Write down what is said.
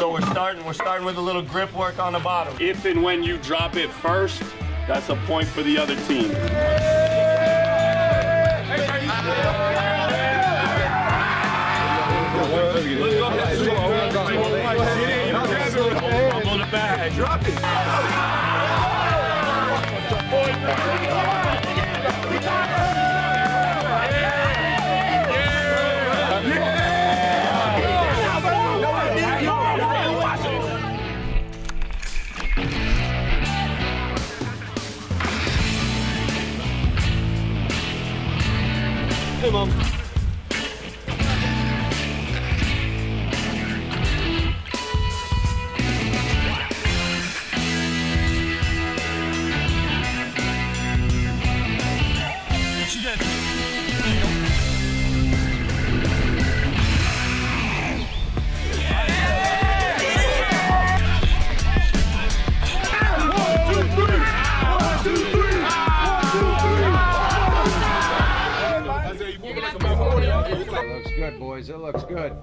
So we're starting, we're starting with a little grip work on the bottom. If and when you drop it first, that's a point for the other team. Come on. Did. It looks good, boys. It looks good.